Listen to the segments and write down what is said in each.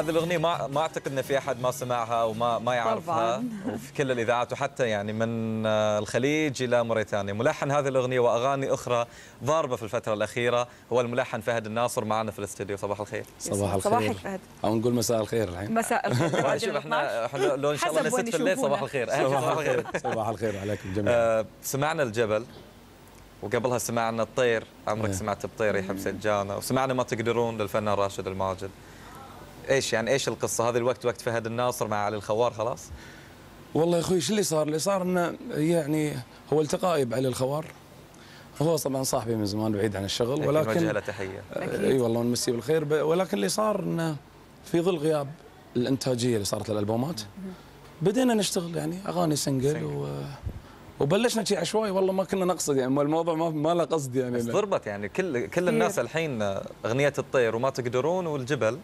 هذه الأغنية ما ما أعتقد إن في أحد ما سمعها وما ما يعرفها. طبعاً. وفي كل الإذاعات وحتى يعني من آه، الخليج إلى موريتانيا. ملحن هذه الأغنية وأغاني أخرى ضاربة في الفترة الأخيرة. هو الملحن فهد الناصر معنا في الاستوديو. صباح الخير. صباح الخير. صباحك فهد. أو نقول مساء الخير الحين. مساء الخير. شوف إحنا لو إن شاء الله نسيت في الليل. صباح الخير. صباح الخير. صباح الخير عليكم جميعا. آه، سمعنا الجبل وقبلها سمعنا الطير. عمرك إيه. سمعت بطير يحب سجانة؟ وسمعنا ما تقدرون للفنان راشد الماجد إيش يعني إيش القصة؟ هذا الوقت وقت فهد الناصر مع علي الخوار خلاص؟ والله يا أخوي شو اللي صار؟ اللي صار إنه يعني هو التقائي بعلي الخوار. هو طبعا صاحبي من زمان بعيد عن الشغل ولكن نوجه له تحية. إي والله ونمسيه بالخير. ولكن اللي صار إنه في ظل غياب الإنتاجية اللي صارت للألبومات بدينا نشتغل يعني أغاني single single. و وبلشنا شيء عشوائي. والله ما كنا نقصد يعني الموضوع ما ما له قصد يعني. بس ضربت يعني كل كل الناس الحين أغنية الطير وما تقدرون والجبل.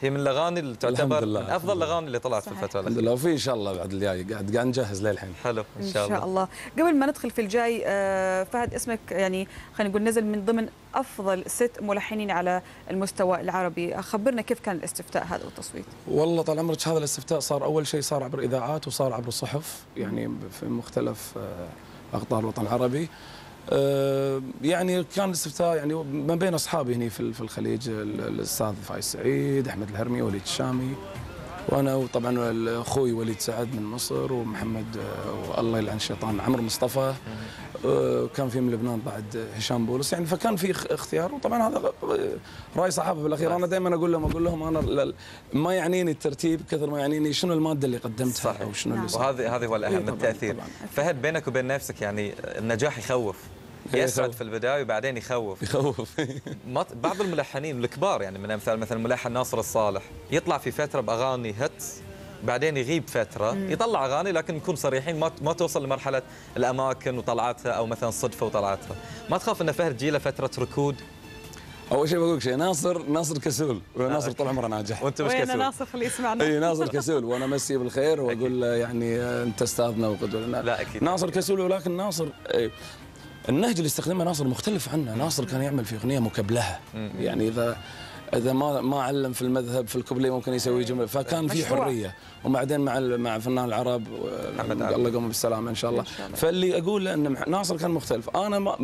هي من الأغاني اللي تعتبر لله. من أفضل الأغاني اللي طلعت في صحيح. الفترة الحمد الاخيره لله. وفي إن شاء الله بعد الجاي قاعد قاعد نجهز للحين. حلو. إن شاء الله. قبل ما ندخل في الجاي آه، فهد اسمك يعني خلينا نقول نزل من ضمن أفضل ست ملحنين على المستوى العربي. خبرنا كيف كان الاستفتاء هذا والتصويت. والله طال عمرك هذا الاستفتاء صار أول شيء صار عبر إذاعات وصار عبر الصحف يعني في مختلف آه، أقطار الوطن العربي. يعني كان الاستفتاء يعني ما بين أصحابي هنا في في الخليج ال- الأستاذ فايز سعيد أحمد الهرمي وليد الشامي وأنا وطبعا أخوي وليد سعد من مصر ومحمد آه، والله يلعن الشيطان عمرو مصطفى آه، كان في من لبنان بعد هشام بولس يعني فكان في اخ- اختيار وطبعا هذا آه، رأي صحافه بالأخير أنا دائما أقول لهم أقول لهم أنا ما يعنيني الترتيب كثر ما يعنيني شنو المادة اللي قدمتها صحيح. أو شنو نعم. اللي صار وهذه هذه هو إيه الاهم طبعاً، التاثير. فهد بينك وبين نفسك يعني النجاح يخوف إيه، يسعد يخوف. في البداية وبعدين يخوف. يخوف. ما بعض الملحنين الكبار يعني من أمثال مثلا الملحن ناصر الصالح يطلع في فترة بأغاني هتس بعدين يغيب فترة يطلع أغاني لكن نكون صريحين ما ما توصل لمرحلة الأماكن وطلعاتها أو مثلا صدفة وطلعاتها. ما تخاف إن فهد جيله فترة ركود؟ أول شيء بقول لك شيء ناصر ناصر كسول. ناصر طول عمره ناجح. وأنت مش وين كسول؟ ناصر خليه يسمعنا إي ناصر كسول. وأنا امسيه بالخير وأقول له يعني آه، أنت أستاذنا وقدوة. لنا لا، أكيد. ناصر كسول ولكن ناصر إيه، النهج اللي استخدمه ناصر مختلف عنه. ناصر كان يعمل في أغنية مكبلهه يعني اذا إذا ما ما علم في المذهب في الكوبليه ممكن يسوي جملة. فكان في. حرية. وبعدين مع مع فنان العرب آه،. الله يقوم بالسلامة إن شاء الله. فاللي اقوله إن ناصر كان مختلف. أنا ما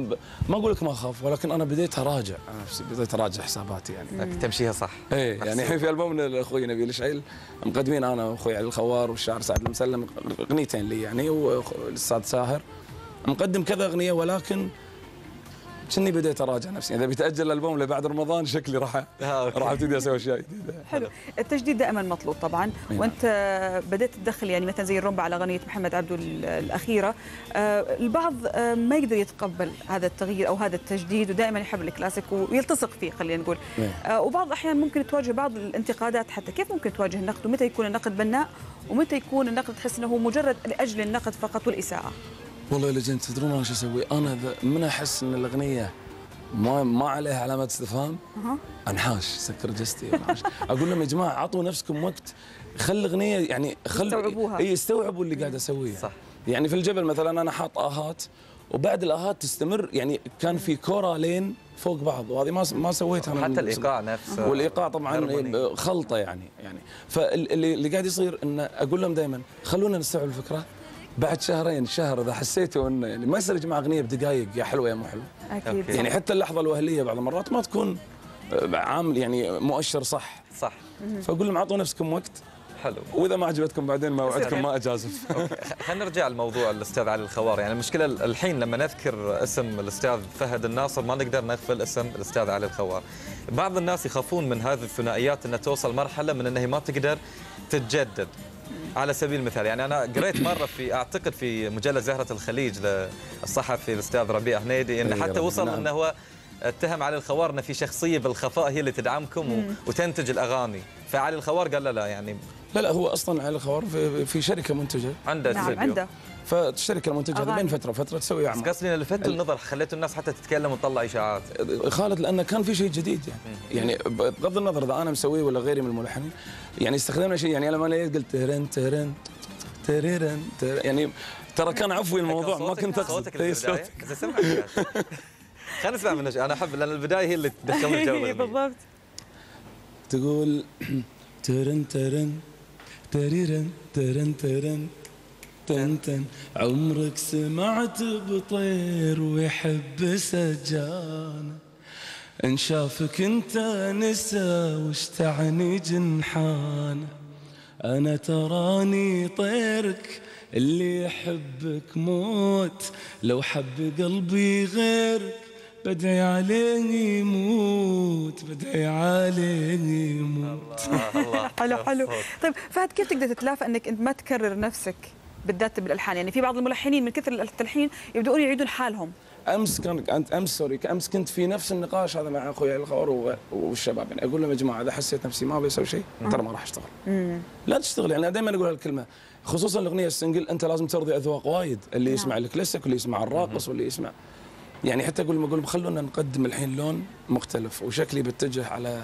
ما أقول لك ما أخاف ولكن أنا بديت أراجع. نفسي بديت أراجع حساباتي يعني. تمشيها صح. إيه يعني الحين في ألبوم لاخوي نبيل الشعيل مقدمين أنا وأخوي علي الخوار والشاعر سعد المسلم أغنيتين لي يعني والاستاذ ساهر. مقدم كذا أغنية ولكن كني بديت أراجع نفسي. إذا بيتأجل الألبوم لبعد رمضان شكلي راح آه،. راح أبتدي أسوي اشياء جديده حلو. التجديد دائما مطلوب طبعا. نعم. وأنت بدات تدخل يعني مثلا زي الرمبة على أغنية محمد عبده ال- الأخيرة. آه، البعض آه، ما يقدر يتقبل هذا التغيير أو هذا التجديد ودائما يحب الكلاسيك ويلتصق فيه خلينا نقول. نعم. وبعض الاحيان ممكن تواجه بعض الانتقادات حتى. كيف ممكن تواجه النقد؟ ومتى يكون النقد بناء؟ ومتى يكون النقد تحس إنه هو مجرد لأجل النقد فقط والإساءة؟ والله يا لجنة تدرون أنا شو أسوي؟ أنا من أحس إن الأغنية ما ما عليها علامات استفهام. أنحاش سكر جستي أنحاش أقول لهم يا جماعة اعطوا نفسكم وقت خلي الأغنية يعني خل يستوعبوها. إي يستوعبوا اللي قاعد أسويه صح. يعني في الجبل مثلا أنا حاط آهات وبعد الآهات تستمر يعني كان في كورالين فوق بعض وهذه ما ما سويتها من حتى الإيقاع نفسه والإيقاع طبعا هرموني. خلطة يعني يعني فاللي اللي قاعد يصير إن أقول لهم دائما خلونا نستوعب الفكرة بعد شهرين شهر إذا حسيتوا إنه يعني ما يصير يا جماعة أغنية بدقائق يا حلوة يا مو حلوة. أكيد. يعني حتى اللحظة الوهلية بعض المرات ما تكون آه، عامل يعني مؤشر صح. صح. فاقول لهم أعطوا نفسكم وقت. حلو. وإذا ما عجبتكم بعدين ما اوعدكم ما أجازف. خلينا نرجع لموضوع الأستاذ علي الخوار. يعني المشكلة الحين لما نذكر اسم الأستاذ فهد الناصر ما نقدر نغفل اسم الأستاذ علي الخوار. بعض الناس يخافون من هذه الثنائيات إنها توصل مرحلة من انها ما تقدر تتجدد. على سبيل المثال يعني أنا قريت مرة في أعتقد في مجلة زهرة الخليج للصحفي الأستاذ ربيع هنيدي انه إيه حتى وصل نعم. إنه هو اتهم علي الخوار إنه في شخصية بالخفاء هي اللي تدعمكم و- وتنتج الأغاني. فعلي الخوار قال لا لا يعني لا لا هو أصلا علي الخوار في, في شركة منتجة عنده نعم. عنده فالشركه المنتجة هذه. بين فترة فترة تسوي بس أعمال قصدي إن لفت النظر خليتوا الناس حتى تتكلم وتطلع إشاعات خالد لأنه كان في شيء جديد يعني يعني بغض النظر إذا أنا مسويه ولا غيري من الملحنين يعني استخدمنا شيء يعني لما أنا قلت ترن ترن ترن ترن يعني ترى كان عفوي الموضوع ما كنت أقصد صوتك. بس أخي. خلينا نسمع منه شيء. أنا أحب لأن البداية هي اللي تدخل الجو. بالضبط تقول ترن ترن تريرن ترن ترن تن تن. عمرك سمعت بطير ويحب سجانه إن شافك أنت نسى وش تعني جنحانه أنا تراني طيرك اللي يحبك موت. لو حب قلبي غيرك بدعي عليه يموت بدعي عليه يموت. الله حلو الله حلو. طيب فهد كيف تقدر تتلافى أنك أنت ما تكرر نفسك بالذات بالألحان؟ يعني في بعض الملحنين من كثر التلحين يبدؤون يعيدون حالهم. أمس كان انت أمس sorry أمس كنت في نفس النقاش هذا مع أخوي الغور والشباب. يعني أقول لهم يا جماعة إذا حسيت نفسي ما أبي أسوي شيء ترى ما راح أشتغل. لا تشتغل يعني دائما أقول هالكلمة. خصوصا الأغنية ال single أنت لازم ترضي أذواق وايد اللي نعم. يسمع الكلاسيك واللي يسمع الراقص واللي يسمع يعني حتى أقول لهم أقول لهم خلونا نقدم الحين لون مختلف وشكلي بتجه على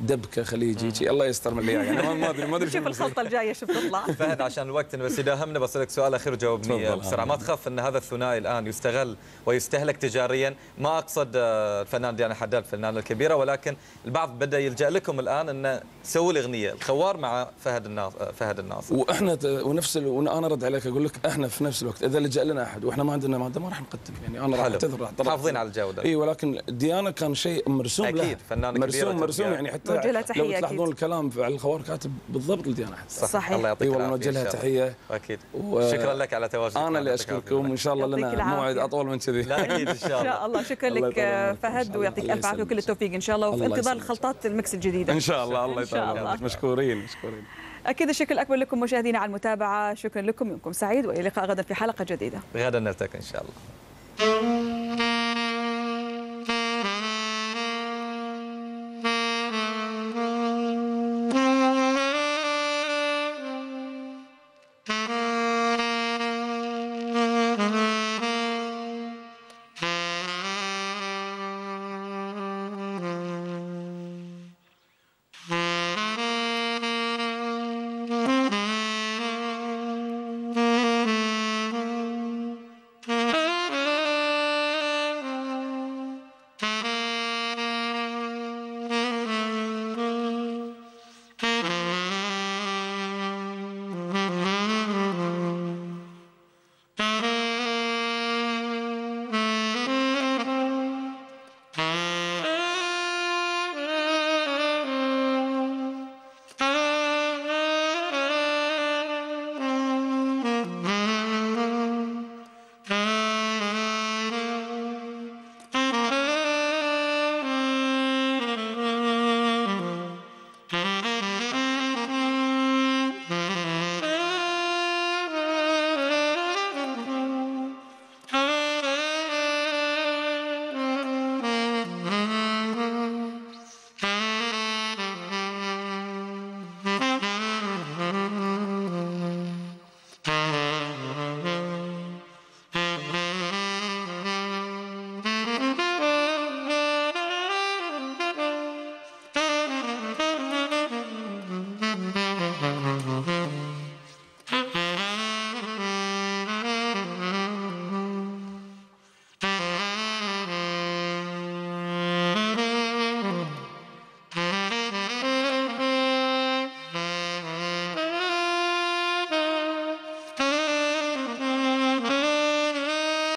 دبكة خليجي شي. الله يستر من اللي. يعني ما- ما ادري ما أدري شوف. الخلطة الجاية شوف تطلع فهد عشان الوقت بس إذا همنا بسألك سؤال أخير جاوبني. بسرعة ما تخاف إن هذا الثنائي الآن يستغل ويستهلك تجاريا ما أقصد آه، الفنان ديانا حداد الفنانة الكبيرة ولكن البعض بدأ يلجأ لكم الآن إن سووا لي اغنيه الخوار مع فهد الناصر فهد الناصر وإحنا ت- ونفس ال... وأنا ارد عليك أقول لك إحنا في نفس الوقت إذا لجأ لنا أحد وإحنا ما عندنا مادة ما راح نقدم يعني أنا راح. أعتذر راح محافظين على الجودة إي ولكن ديانا كان شيء مرسوم فنانة كبيرة مرسوم مرسوم. يعني حتى نوجه لها تحية لو تلاحظون أكيد. الكلام على الخوار كاتب بالضبط لديانا حتى صح. صحيح. الله يعطيك اي والله العافية نوجه لها إن. تحية أكيد و- شكرا لك على تواجدك أنا. اللي أشكركم. وإن شاء الله لنا. موعد أطول من كذي لا أكيد إن ان شاء الله شاء الله شكرا لك. إن فهد. ويعطيك الف عافيه وكل. التوفيق إن شاء الله وفي انتظار يسلمك. خلطات المكس الجديدة إن شاء الله الله إن يطول مشكورين مشكورين أكيد الشكر الأكبر لكم مشاهدينا على المتابعة شكرا لكم يومكم سعيد وإلى اللقاء غدا في حلقة جديدة غدا نلتقي إن شاء الله